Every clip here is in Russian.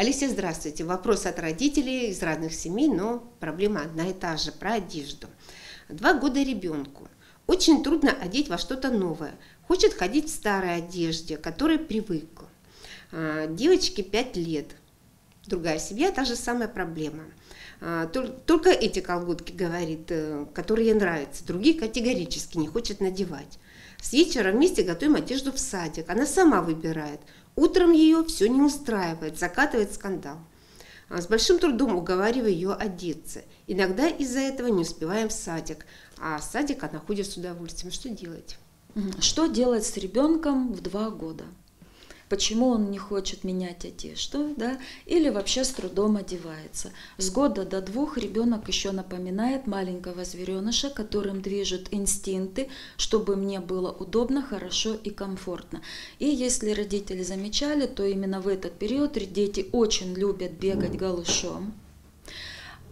Алисия, здравствуйте. Вопрос от родителей из разных семей, но проблема одна и та же, про одежду. Два года ребенку. Очень трудно одеть во что-то новое. Хочет ходить в старой одежде, к которой привыкла. А, девочке 5 лет. Другая семья, та же самая проблема. А, только эти колготки, говорит, э, которые ей нравятся. Другие категорически не хочет надевать. С вечера вместе готовим одежду в садик. Она сама выбирает – Утром ее все не устраивает, закатывает скандал. А с большим трудом уговариваю ее одеться. Иногда из-за этого не успеваем в садик, а садик она ходит с удовольствием. Что делать? Что делать с ребенком в два года? Почему он не хочет менять одежду, да, или вообще с трудом одевается. С года до двух ребенок еще напоминает маленького звереныша, которым движут инстинкты, чтобы мне было удобно, хорошо и комфортно. И если родители замечали, то именно в этот период дети очень любят бегать голышом,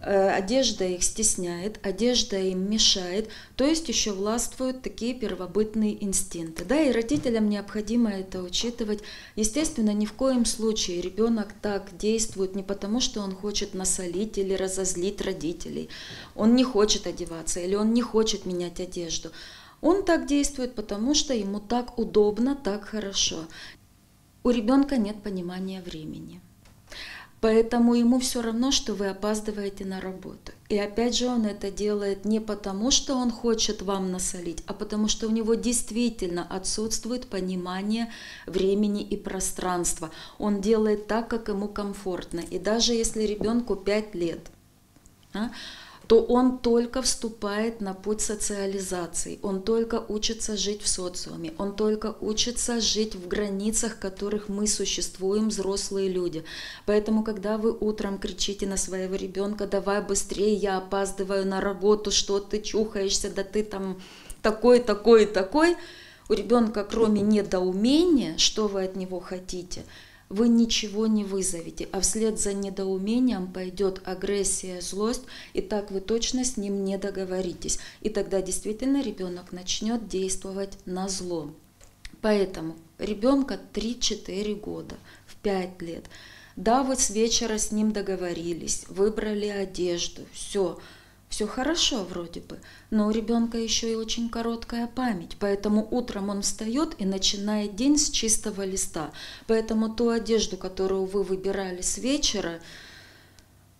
одежда их стесняет, одежда им мешает, то есть еще властвуют такие первобытные инстинкты. Да, и родителям необходимо это учитывать. Естественно, ни в коем случае ребенок так действует не потому, что он хочет насолить или разозлить родителей. Он не хочет одеваться или он не хочет менять одежду. Он так действует, потому что ему так удобно, так хорошо. У ребенка нет понимания времени. Поэтому ему все равно, что вы опаздываете на работу. И опять же он это делает не потому, что он хочет вам насолить, а потому что у него действительно отсутствует понимание времени и пространства. Он делает так, как ему комфортно. И даже если ребенку 5 лет, а, то он только вступает на путь социализации, он только учится жить в социуме, он только учится жить в границах, в которых мы существуем, взрослые люди. Поэтому, когда вы утром кричите на своего ребенка, давай быстрее, я опаздываю на работу, что ты чухаешься, да ты там такой, такой, такой, у ребенка кроме недоумения, что вы от него хотите – вы ничего не вызовете, а вслед за недоумением пойдет агрессия, злость, и так вы точно с ним не договоритесь. И тогда действительно ребенок начнет действовать на зло. Поэтому ребенка 3-4 года, в 5 лет. Да, вы с вечера с ним договорились, выбрали одежду, все, все хорошо вроде бы, но у ребенка еще и очень короткая память, поэтому утром он встает и начинает день с чистого листа. Поэтому ту одежду, которую вы выбирали с вечера,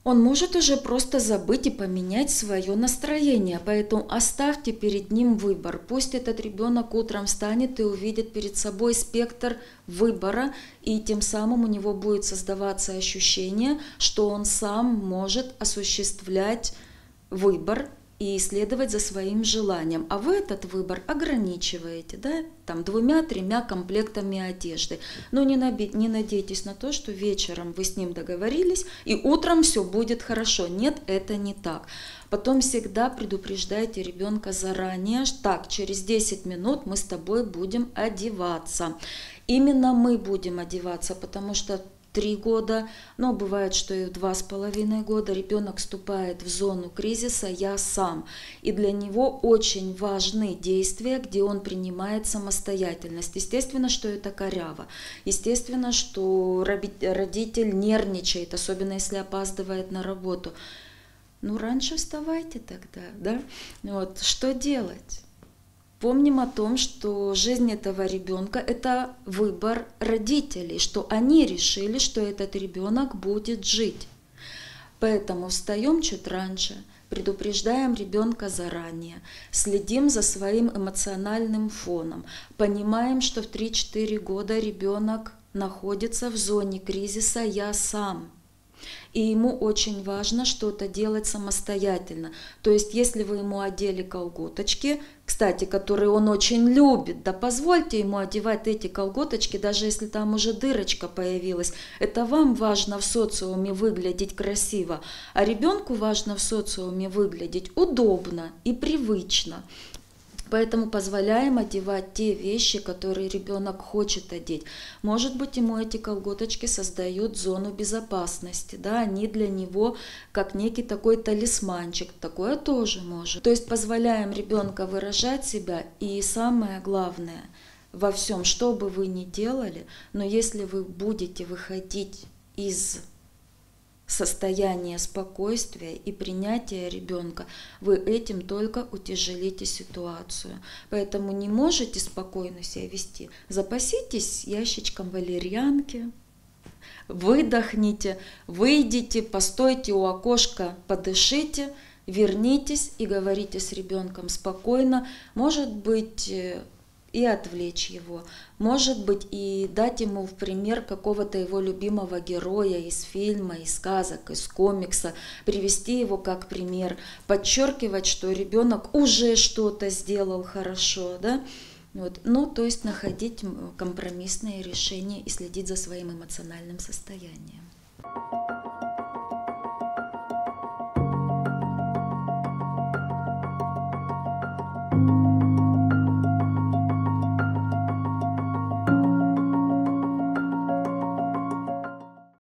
он может уже просто забыть и поменять свое настроение, поэтому оставьте перед ним выбор. Пусть этот ребенок утром встанет и увидит перед собой спектр выбора, и тем самым у него будет создаваться ощущение, что он сам может осуществлять выбор и следовать за своим желанием. А вы этот выбор ограничиваете, да, там двумя-тремя комплектами одежды. Но не, наби- не надейтесь на то, что вечером вы с ним договорились и утром все будет хорошо. Нет, это не так. Потом всегда предупреждайте ребенка заранее, так, через 10 минут мы с тобой будем одеваться. Именно мы будем одеваться, потому что три года, но бывает, что и в два с половиной года ребенок вступает в зону кризиса «я сам». И для него очень важны действия, где он принимает самостоятельность. Естественно, что это коряво. Естественно, что родитель нервничает, особенно если опаздывает на работу. Ну, раньше вставайте тогда, да? Вот, что делать? Помним о том, что жизнь этого ребенка – это выбор родителей, что они решили, что этот ребенок будет жить. Поэтому встаем чуть раньше, предупреждаем ребенка заранее, следим за своим эмоциональным фоном, понимаем, что в 3-4 года ребенок находится в зоне кризиса «я сам», и ему очень важно что-то делать самостоятельно. То есть, если вы ему одели колготочки, кстати, которые он очень любит, да позвольте ему одевать эти колготочки, даже если там уже дырочка появилась. Это вам важно в социуме выглядеть красиво, а ребенку важно в социуме выглядеть удобно и привычно. Поэтому позволяем одевать те вещи, которые ребенок хочет одеть. Может быть, ему эти колготочки создают зону безопасности, да, они для него как некий такой талисманчик, такое тоже может. То есть позволяем ребенка выражать себя и самое главное во всем, что бы вы ни делали, но если вы будете выходить из состояние спокойствия и принятия ребенка, вы этим только утяжелите ситуацию. Поэтому не можете спокойно себя вести. Запаситесь ящичком валерьянки, выдохните, выйдите, постойте у окошка, подышите, вернитесь и говорите с ребенком спокойно. Может быть, э, и отвлечь его. Может быть, и дать ему в пример какого-то его любимого героя из фильма, из сказок, из комикса, привести его как пример, подчеркивать, что ребенок уже что-то сделал хорошо, да, вот. Ну, то есть находить компромиссные решения и следить за своим эмоциональным состоянием.